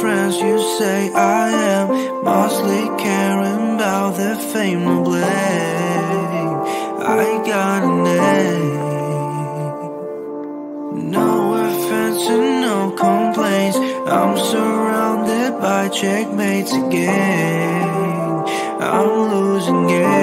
friends you say I am Mostly caring about the fame and blame. I got a name. No offense and no complaints. I'm surrounded by checkmates again. I'm losing games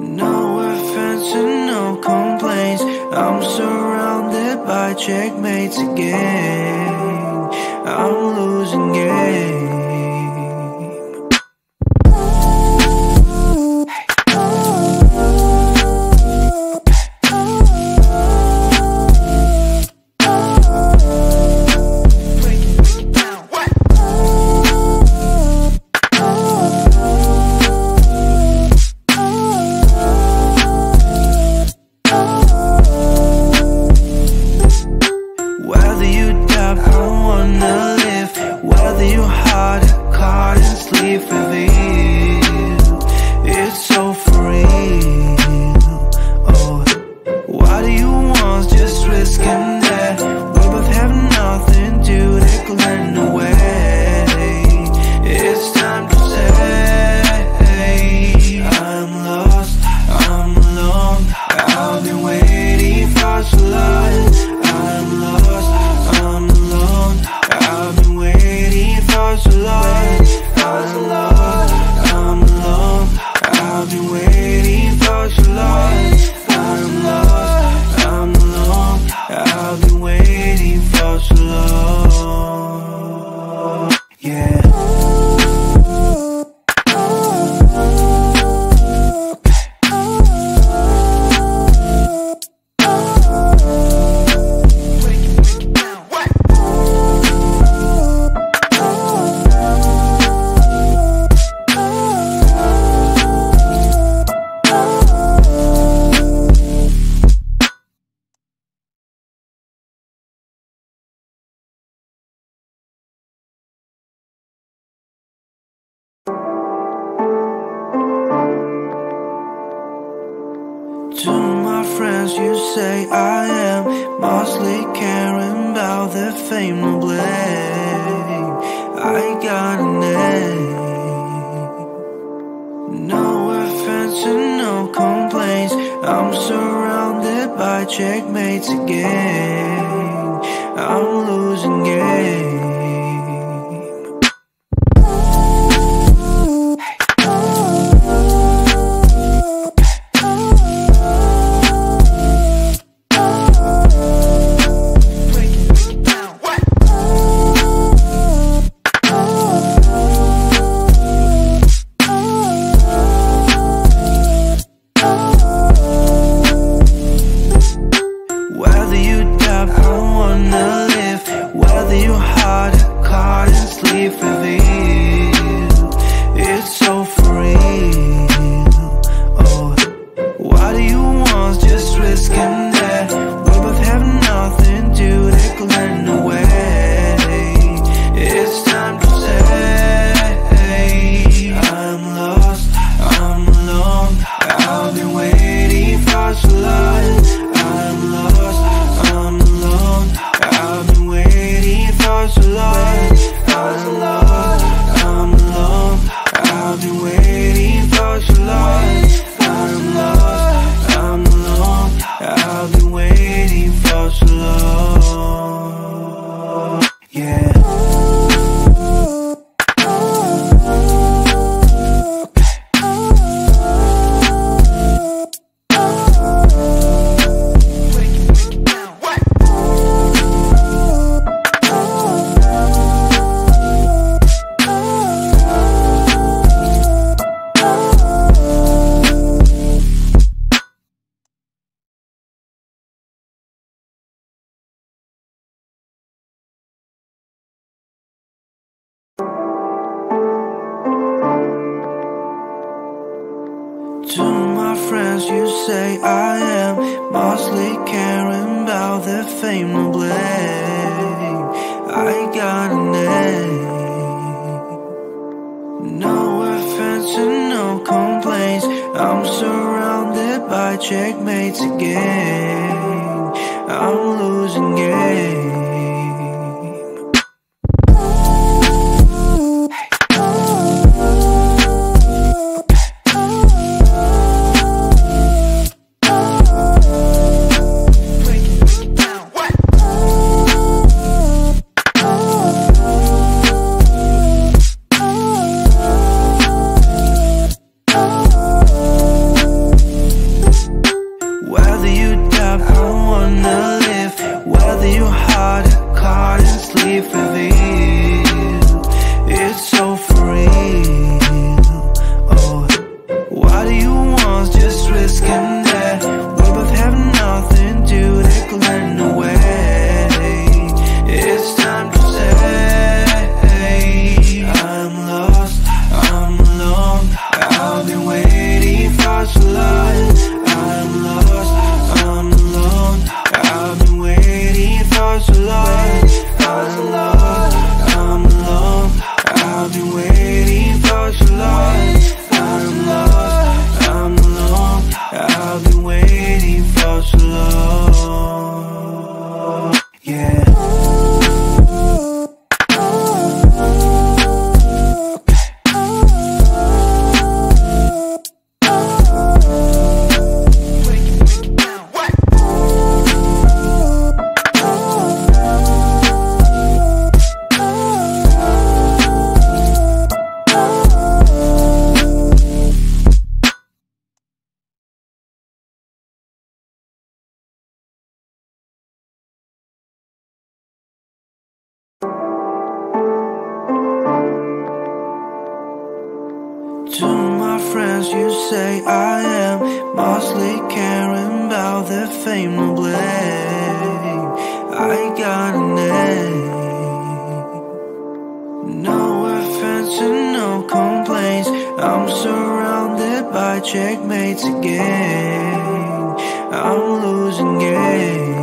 No offense and no complaints. I'm surrounded by checkmates again. I'm losing games I am mostly caring about the fame and blame. I got a name. No offense and no complaints. I'm surrounded by checkmates again. I'm losing game. as you say I am Mostly caring about the fame and blame. I got a name. No offense and no complaints. I'm surrounded by checkmates again. I'm losing games No offense and no complaints. I'm surrounded by checkmates again. I'm losing games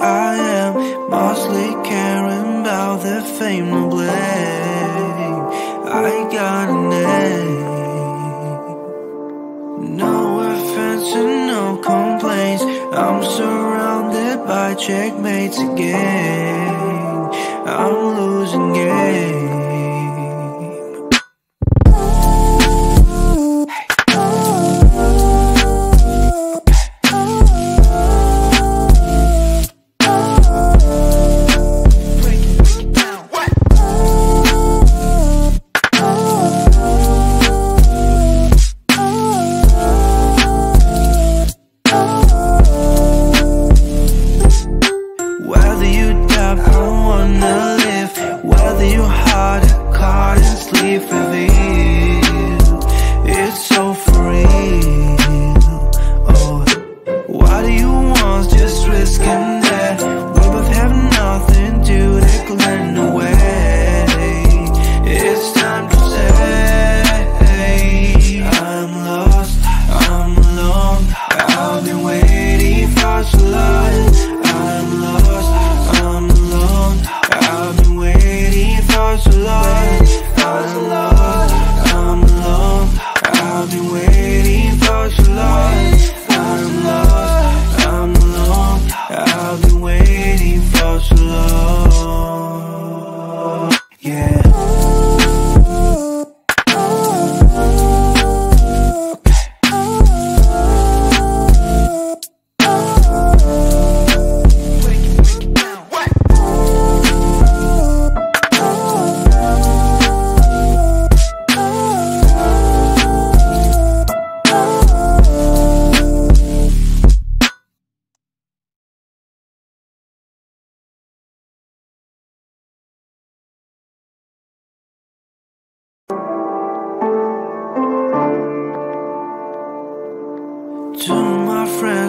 I am Mostly caring about the fame and blame. I got a name. No offense and no complaints. I'm surrounded by checkmates again. I'm losing games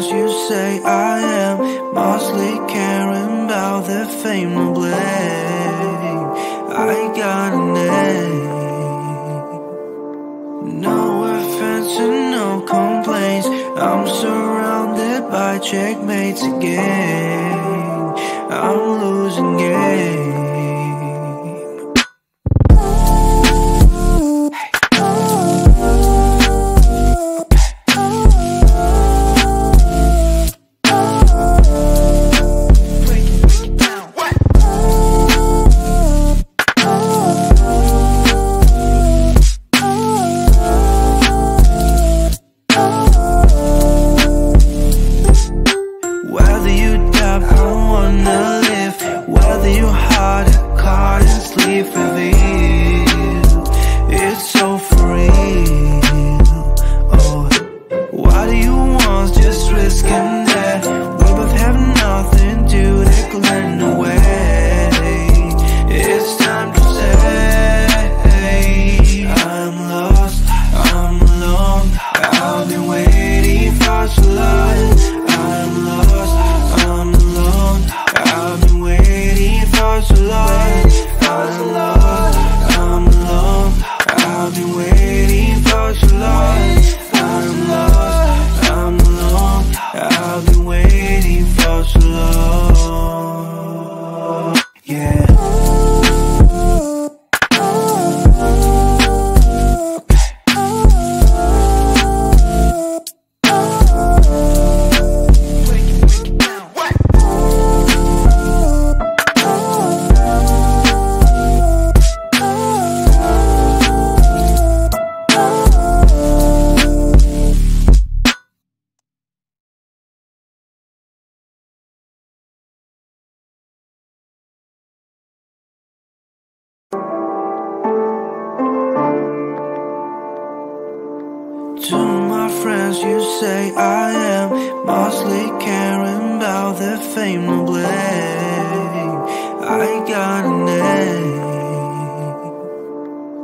as you say I am Mostly caring about the fame and blame. I got a name. No offense and no complaints. I'm surrounded by checkmates again. I'm losing games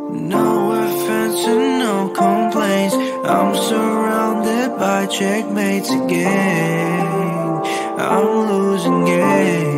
No offense and no complaints. I'm surrounded by checkmates again. I'm losing games.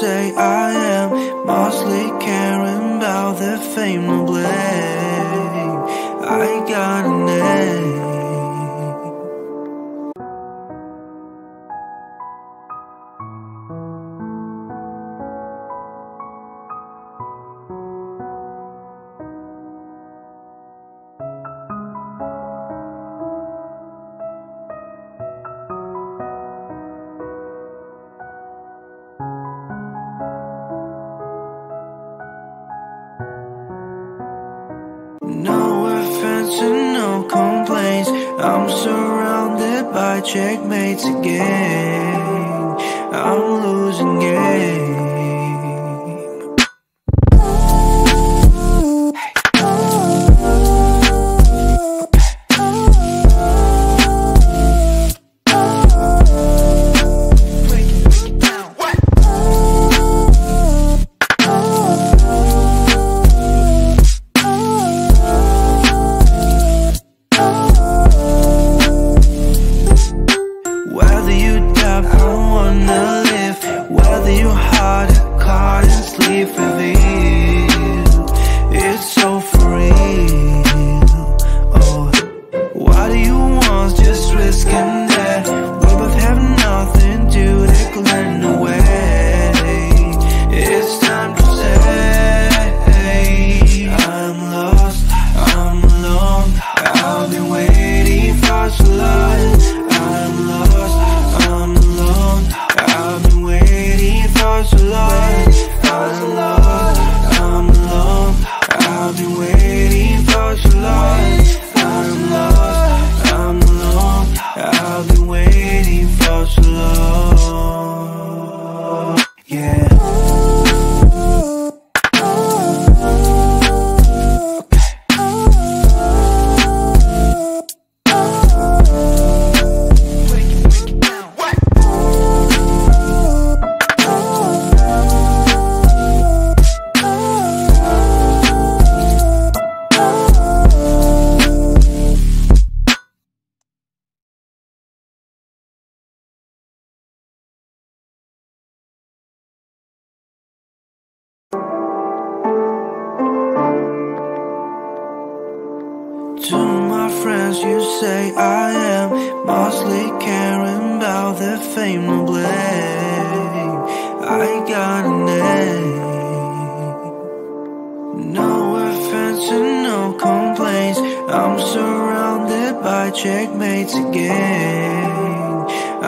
say I am mostly caring about the fame and blame. checkmates again. I'm losing game. differently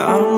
I'm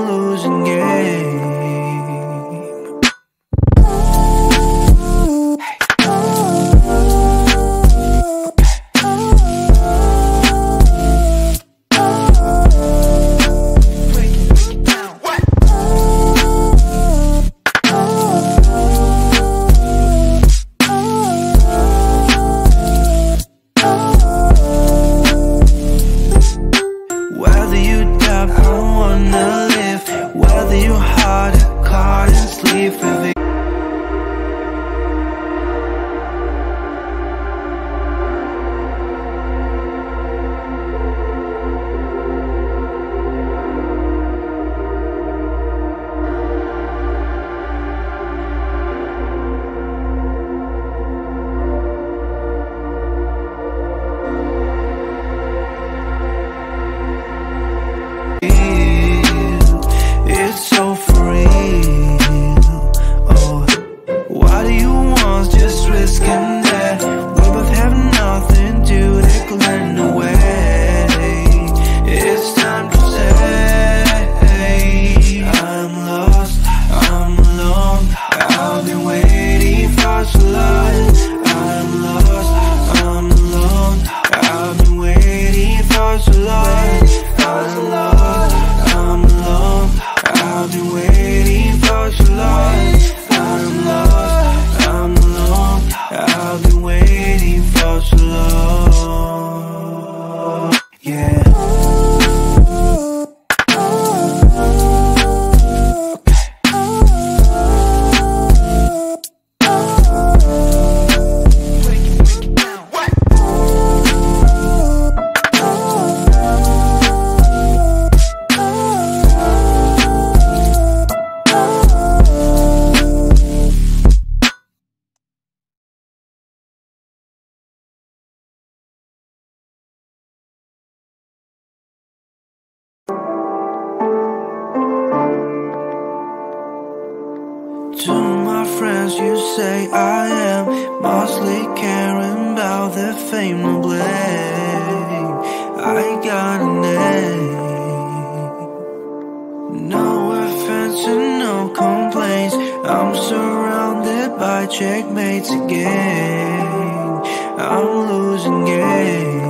No offense and no complaints. I'm surrounded by checkmates again. I'm losing games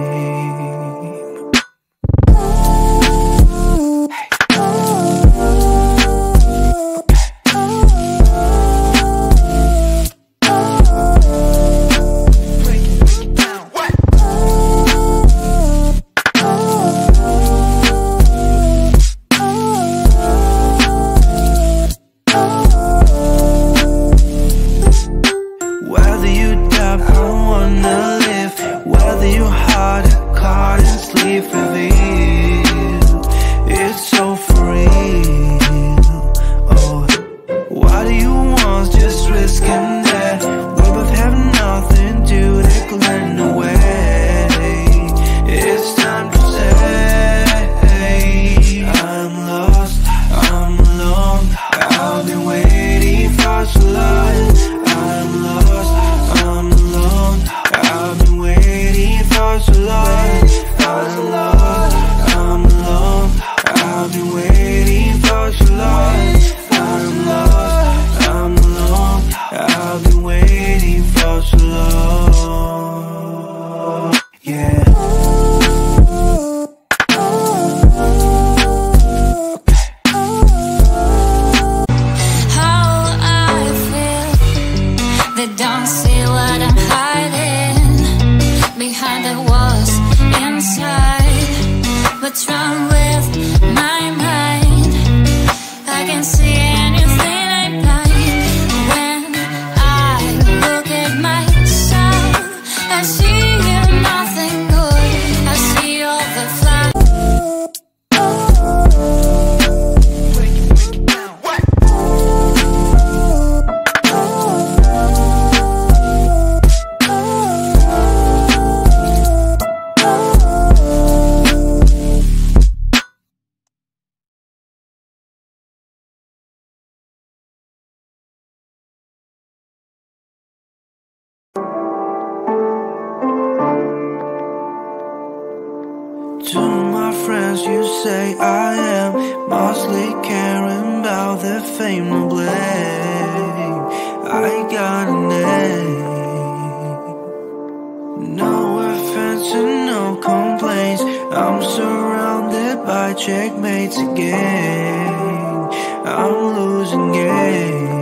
am mostly caring about the fame and blame. I got a name. No offense and no complaints. I'm surrounded by checkmates again. I'm losing games.